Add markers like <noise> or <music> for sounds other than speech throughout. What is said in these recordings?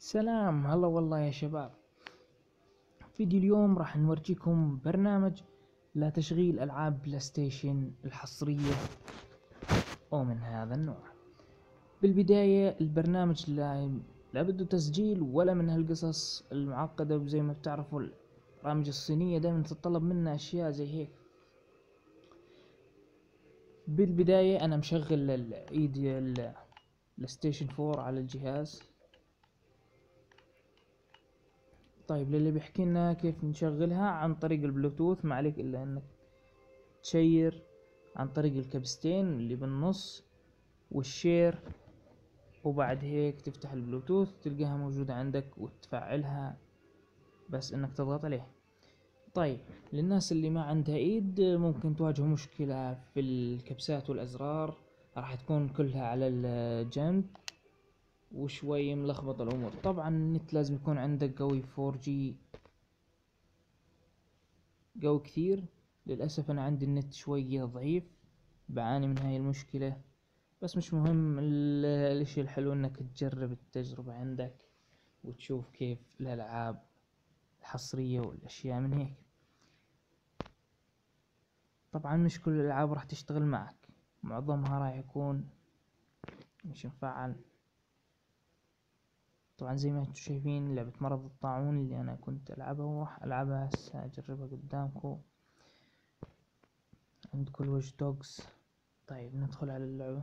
سلام. هلا والله يا شباب. فيديو اليوم راح نورجيكم برنامج لتشغيل ألعاب بلاي ستيشن الحصرية. أو من هذا النوع. بالبداية البرنامج لا, لا بده تسجيل ولا من هالقصص المعقدة. وزي ما بتعرفوا البرامج الصينية دايما تتطلب منا أشياء زي هيك. بالبداية أنا مشغل الإيدي البلاي ستيشن فور على الجهاز. طيب للي بيحكي لنا كيف نشغلها عن طريق البلوتوث ما عليك إلا إنك تشير عن طريق الكبستين اللي بالنص والشير وبعد هيك تفتح البلوتوث تلقاها موجودة عندك وتفعلها بس إنك تضغط عليه طيب للناس اللي ما عندها إيد ممكن تواجه مشكلة في الكبسات والأزرار راح تكون كلها على الجنب. وشوي ملخبط الأمور. طبعا النت لازم يكون عندك قوي 4G قوي كثير. للأسف أنا عندي النت شوية ضعيف بعاني من هاي المشكلة. بس مش مهم الإشي الحلو إنك تجرب التجربة عندك وتشوف كيف الألعاب الحصرية والأشياء من هيك. طبعا مش كل الألعاب راح تشتغل معك. معظمها راح يكون مش مفعل. طبعا زي ما أنتم شايفين لعبة مرض الطاعون اللي أنا كنت ألعبها وراح ألعبها. هسه اجربها قدامكم عندكم الوش دوجز طيب ندخل على اللعبة.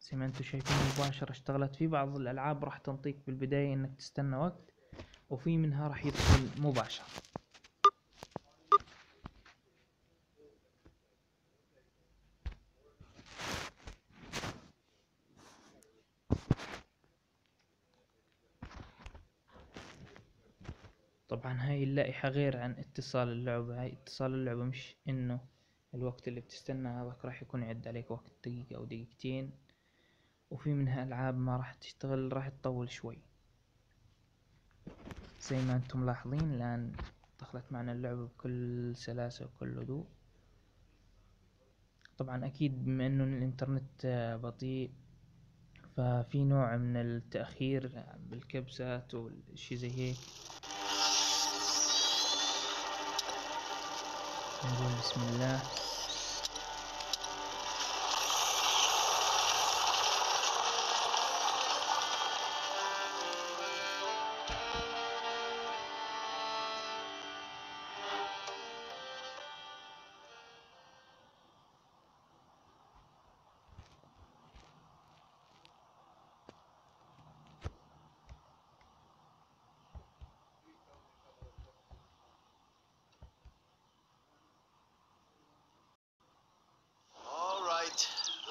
زي ما أنتم شايفين مباشرة اشتغلت في بعض الألعاب. راح تنطيك بالبداية إنك تستنى وقت وفي منها راح يدخل مباشرة طبعا هاي اللائحة غير عن اتصال اللعبة. هاي اتصال اللعبة مش إنه الوقت اللي بتستنى هذاك راح يكون يعد عليك وقت دقيقة أو دقيقتين وفي منها ألعاب ما راح تشتغل راح تطول شوي. زي ما أنتم ملاحظين الآن دخلت معنا اللعبة بكل سلاسة وكل هدوء. طبعا أكيد بما إنه الإنترنت بطيء ففي نوع من التأخير بالكبسات والشي زي هيك. نقول بسم الله.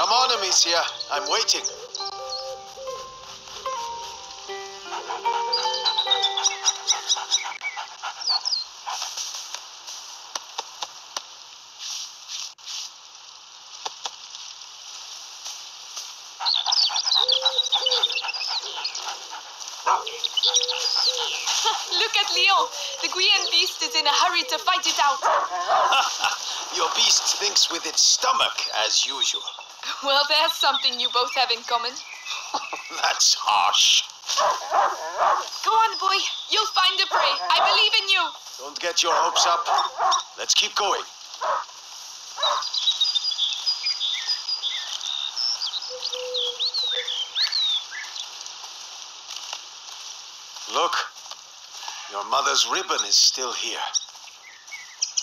Come on, Amicia. I'm waiting. Look at Lion. The Guian beast is in a hurry to fight it out. <laughs> Your beast thinks with its stomach, as usual. Well, there's something you both have in common. <laughs> That's harsh. Go on, boy. You'll find a prey. I believe in you. Don't get your hopes up. Let's keep going. Look, your mother's ribbon is still here.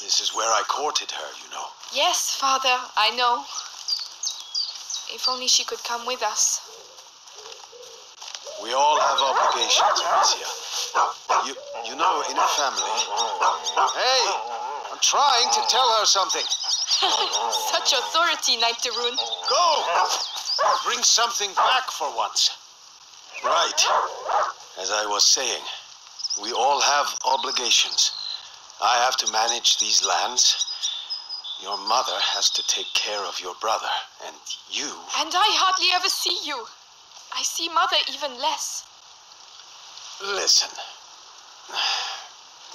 This is where I courted her, you know. Yes, father, I know. If only she could come with us. We all have obligations, Amicia. You, you know, in a family. Hey, I'm trying to tell her something. <laughs> Such authority, Knight de Rune. Go! Bring something back for once. Right. As I was saying, we all have obligations. I have to manage these lands. Your mother has to take care of your brother, and you. And I hardly ever see you. I see Mother even less. Listen.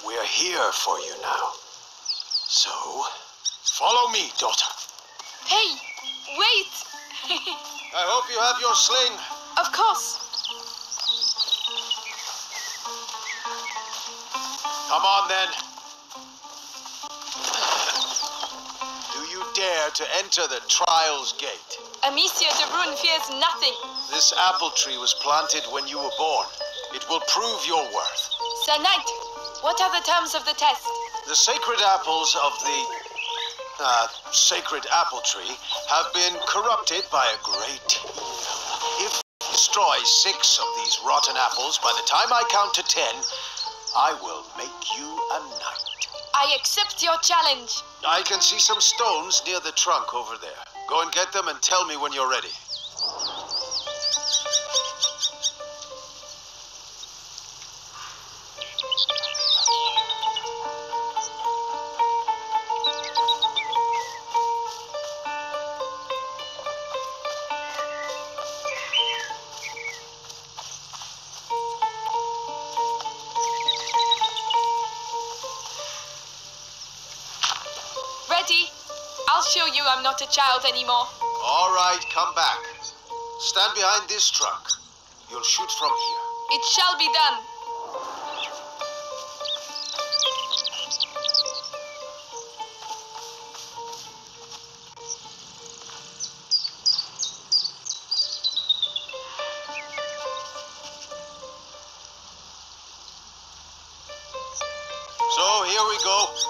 We're here for you now. So, follow me, daughter. Hey, wait! <laughs> I hope you have your sling. of course. Come on then. Dare to enter the Trials Gate? Amicia de Rune fears nothing. This apple tree was planted when you were born. It will prove your worth. Sir Knight, what are the terms of the test? The sacred apples of the uh, sacred apple tree have been corrupted by a great evil. If you destroy six of these rotten apples by the time I count to ten, I will make you a knight. I accept your challenge. I can see some stones near the trunk over there. Go and get them and tell me when you're ready. You I'm not a child anymore. All right, come back. Stand behind this truck. You'll shoot from here. It shall be done. So here we go.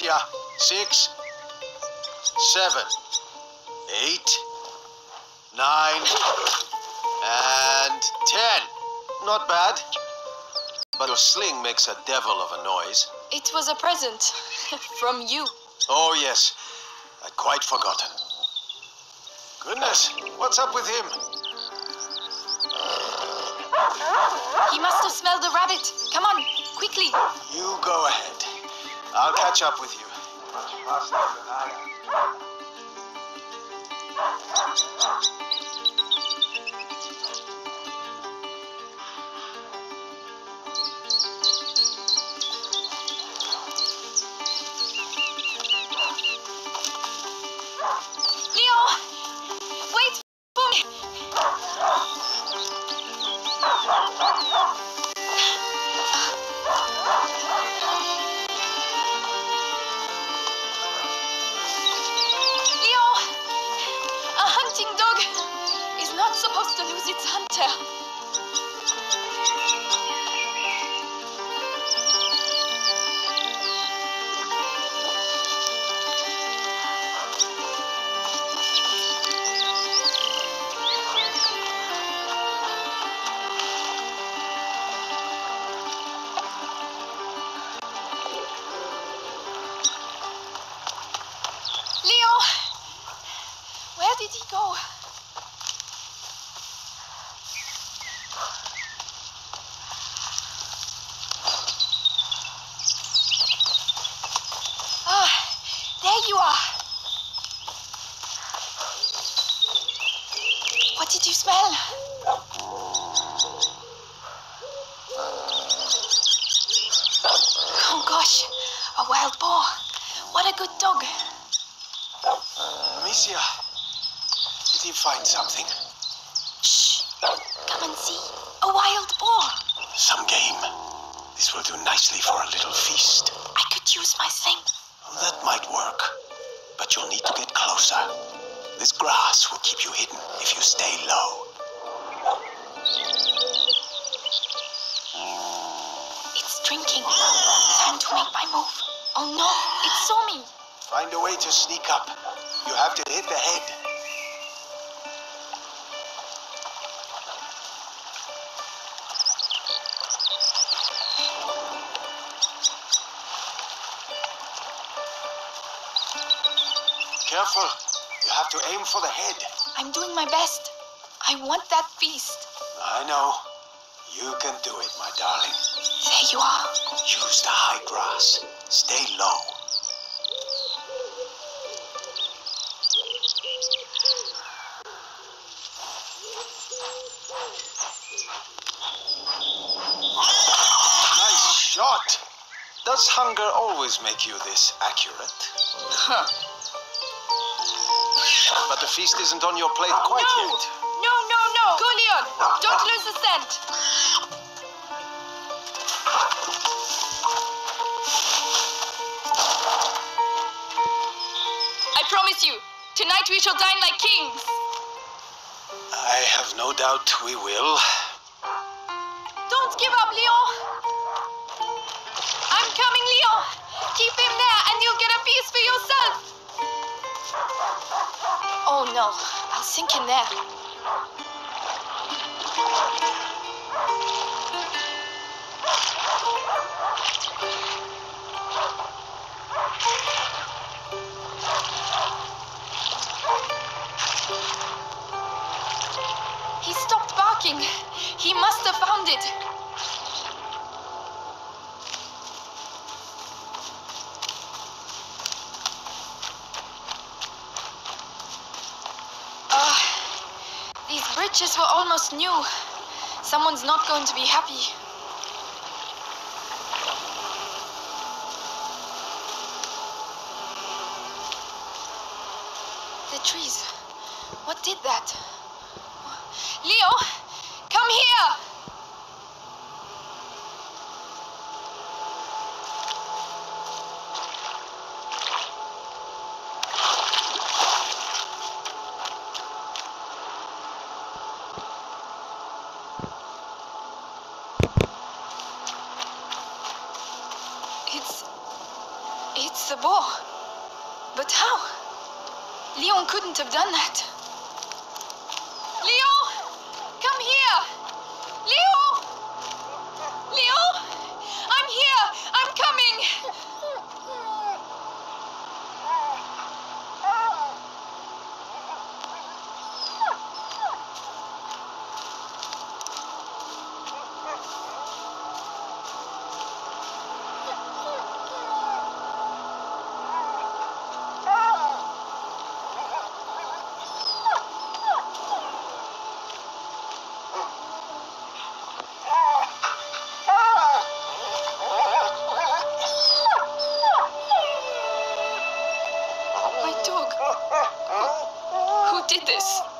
Amicia. Six, seven, eight, nine, and ten. Not bad. But your sling makes a devil of a noise. It was a present <laughs> from you. Oh, yes. I'd quite forgotten. Goodness, what's up with him? He must have smelled the rabbit. Come on, quickly. You go ahead. I'll catch up with you. Lose. Leo! Where did he go? Ah, there you are. What did you smell? Oh gosh, a wild boar. What a good dog. Amicia, did he find something? Shh! Come and see. A wild boar. Some game. This will do nicely for a little feast. I could use my sling. That might work. But you'll need to get closer. This grass will keep you hidden if you stay low. It's drinking. Time to make my move. Oh no, it saw me. Find a way to sneak up. You have to hit the head. Careful. You have to aim for the head. I'm doing my best. I want that feast. I know. You can do it, my darling. There you are. Use the high grass. Stay low. Nice shot. Does hunger always make you this accurate? Huh. But the feast isn't on your plate quite no! yet. No, no, no! Go, Lion! Don't lose the scent! I promise you, tonight we shall dine like kings! I have no doubt we will. Don't give up, Lion! I'm coming, Lion! Keep him there and you'll get a piece for yourself! Oh no, I'll sink in there. He stopped barking. He must have found it. Bridges were almost new. Someone's not going to be happy. This?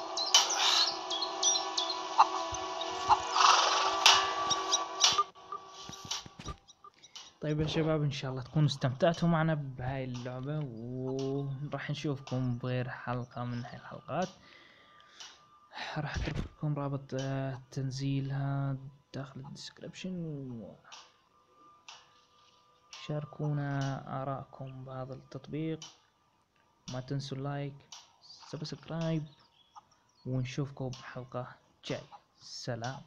طيب يا شباب إن شاء الله تكونوا استمتعتوا معنا بهاي اللعبة وراح نشوفكم بغير حلقة من هاي الحلقات. راح اترك لكم رابط آه، تنزيلها داخل الديسكريبشن شاركونا آراءكم بهذا التطبيق. ما تنسوا اللايك سبسكرايب ونشوفكم بحلقة جاية. سلام.